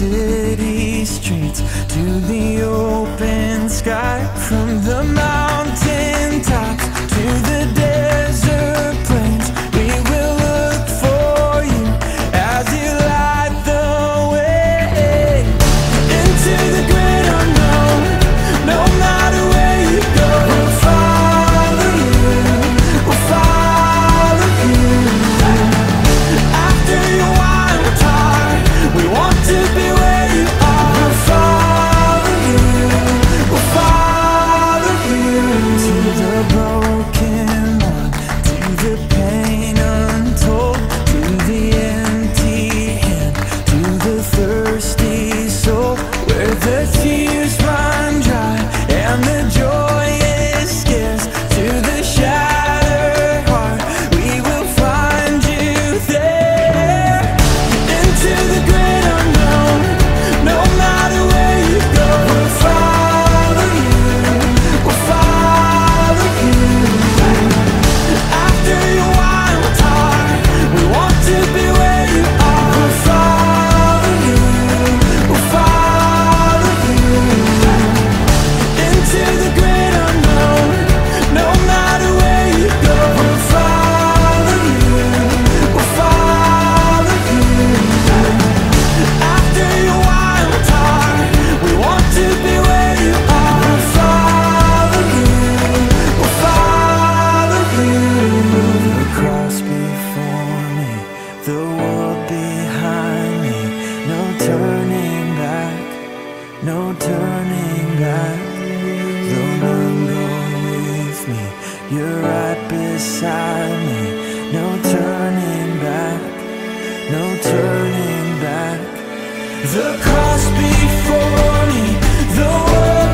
city streets to the beside me. No turning back, no turning back. The cross before me, the world